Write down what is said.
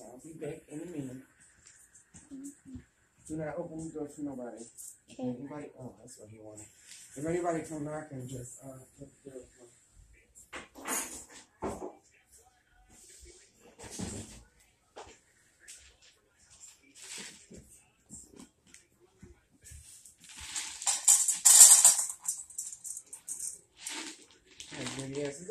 so I'll be back in a minute. Do not open the door to nobody. Okay. anybody, oh, that's what he wanted. If anybody come knocking, just uh, put the door Hey, dirty ass is